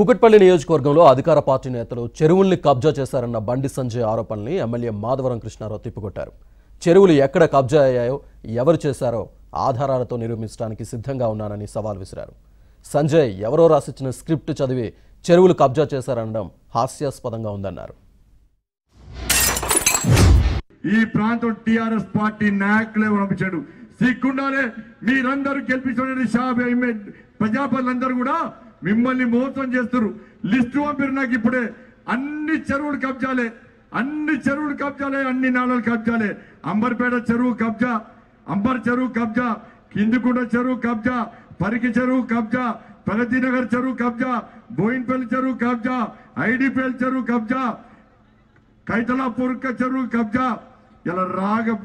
కుకట్పల్లి నియోజకవర్గంలో అధికార పార్టీ నేతలు చెరువుల్ని కబ్జా చేశారన్న బండి సంజయ్ ఆరోపణల్ని ఎమ్మెల్యే మాధవరం కృష్ణారావు తిప్పికొట్టారు. చెరువులు ఎక్కడ కబ్జా అయ్యాయో ఎవరు చేశారో ఆధారాలతో నిరూపించడానికి సిద్ధంగా ఉన్నానని సవాల్ విసిరారు. సంజయ్ ఎవరో రాసిచ్చిన స్క్రిప్ట్ చదివి చెరువులు కబ్జా చేశారనడం హాస్యాస్పదంగా ఉందన్నారు. ఈ ప్రాంతం టిఆర్ఎస్ పార్టీ నాయకులే పంపించాడు. సిగ్గుండాలే మీరందరూ గెలిపించిన షాబ్ ప్రజాపతులందరూ కూడా మిమ్మల్ని మోసం చేస్తారు లిస్టు పంపిరు నాకు ఇప్పుడే. అన్ని చెరువులు కబ్జాలే. అన్ని చెరువులు కబ్జాలే అన్ని నాళాలు కబ్జాలే. అంబర్పేట చెరువు కబ్జా. అంబర్ చెరువు కబ్జా. కిందికుండ చెరువు కబ్జా. పరికి చెరువు కబ్జా. ప్రగతి నగర్ చెరువు కబ్జా. బోయిన్పల్లి చెరువు కబ్జా. ఐడిపేల్ చెరువు కబ్జా. కైతలాపూర్ చెరువు కబ్జా. ఇలా రాగ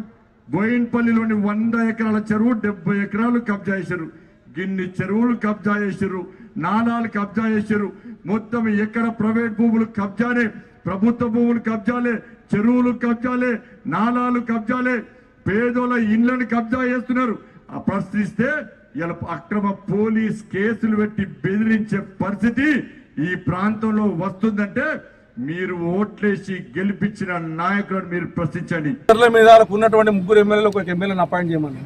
బోయిన్పల్లిలోని వంద ఎకరాల చెరువు డెబ్బై ఎకరాలు కబ్జా చేశారు గిన్ని చెరువులు కబ్జా చేశారు నాణాలు కబ్జా చేశారు. మొత్తం ఎక్కడ ప్రైవేట్ భూములు కబ్జాలే ప్రభుత్వ భూములు కబ్జాలే చెరువులు కబ్జాలే నాణాలు కబ్జాలే పేదోళ్ళ ఇళ్ళను కబ్జా చేస్తున్నారు. ఆ ప్రశ్నిస్తే ఇలా అక్రమ పోలీస్ కేసులు పెట్టి బెదిరించే పరిస్థితి ఈ ప్రాంతంలో వస్తుందంటే మీరు ఓట్లేసి గెలిపించిన నాయకులను మీరు ప్రశ్నించండి. మీద ఉన్నటువంటి ముగ్గురు ఎమ్మెల్యేలు ఒక ఎమ్మెల్యేని అపాయింట్ చేయమని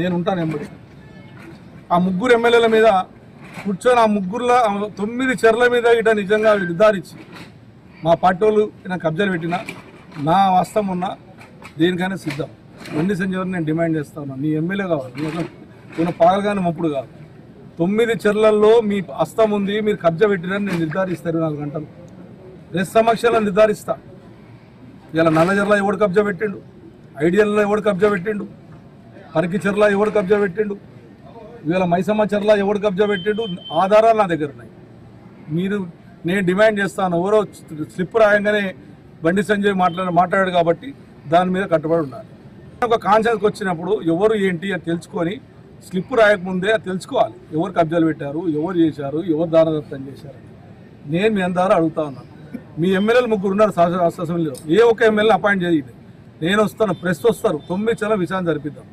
నేను ఉంటాను ఎమ్మెల్యే ఆ ముగ్గురు ఎమ్మెల్యేల మీద కూర్చొని ఆ ముగ్గురులో తొమ్మిది చెర్ల మీద ఇట నిజంగా నిర్ధారించి మా పార్టీ వాళ్ళు కబ్జాలు పెట్టిన నా వాస్తవం ఉన్న దేనికైనా సిద్ధం. వెండి సంజీవన్ నేను డిమాండ్ చేస్తా ఉన్నాను నీ ఎమ్మెల్యే కావాలి. నేను పాగలగానే మప్పుడు కాదు. తొమ్మిది చెర్లల్లో మీ హస్తం ఉంది మీరు కబ్జా పెట్టినని నేను నిర్ధారిస్తాను నాలుగు గంటలు. రేపు సమక్షంలో నిర్ధారిస్తా. ఇలా నల్లజర్ల ఎవడు కబ్జా పెట్టిండు? ఐడియల్లో ఎవడు కబ్జా పెట్టిండు? పరికి చెర్ల ఎవడు కబ్జా పెట్టిండు? ఇవాళ మైసమ్మ సమాచారంలో ఎవడు కబ్జా పెట్టిండు? ఆధారాలు నా దగ్గర ఉన్నాయి. మీరు నేను డిమాండ్ చేస్తాను. ఎవరో స్లిప్ రాయంగానే బండి సంజయ్ మాట్లాడ మాట్లాడాడు కాబట్టి దాని మీద కట్టుబడి ఉండాలి. ఒక కాన్షియస్కి వచ్చినప్పుడు ఎవరు ఏంటి అని తెలుసుకొని స్లిప్ రాయకముందే అది తెలుసుకోవాలి. ఎవరు కబ్జాలు పెట్టారు? ఎవరు చేశారు? ఎవరు దానదత్తం చేశారు? నేను మీ అందరూ అడుగుతా ఉన్నాను. మీ ఎమ్మెల్యేలు ముగ్గురు ఉన్నారు శాసన అసెంబ్లీలో ఏ ఒక్క ఎమ్మెల్యేని అపాయింట్ చేయండి నేను వస్తాను. ప్రెస్ వస్తారు. తొమ్మిది చాలా విషయాన్ని జరిపిద్దాం.